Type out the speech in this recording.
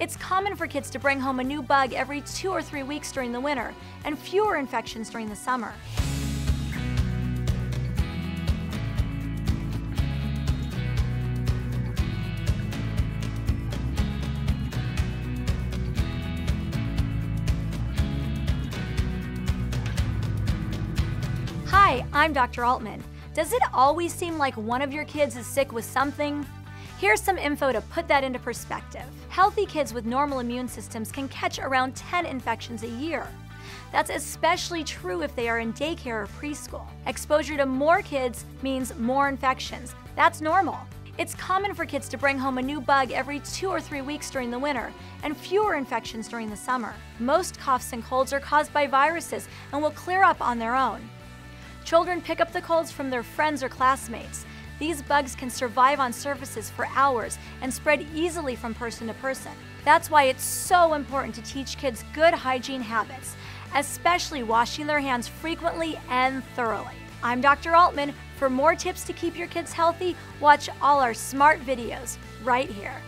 It's common for kids to bring home a new bug every two or three weeks during the winter, and fewer infections during the summer. Hi, I'm Dr. Altmann. Does it always seem like one of your kids is sick with something? Here's some info to put that into perspective. Healthy kids with normal immune systems can catch around 10 infections a year. That's especially true if they are in daycare or preschool. Exposure to more kids means more infections. That's normal. It's common for kids to bring home a new bug every two or three weeks during the winter, and fewer infections during the summer. Most coughs and colds are caused by viruses and will clear up on their own. Children pick up the colds from their friends or classmates. These bugs can survive on surfaces for hours and spread easily from person to person. That's why it's so important to teach kids good hygiene habits, especially washing their hands frequently and thoroughly. I'm Dr. Altmann. For more tips to keep your kids healthy, watch all our smart videos right here.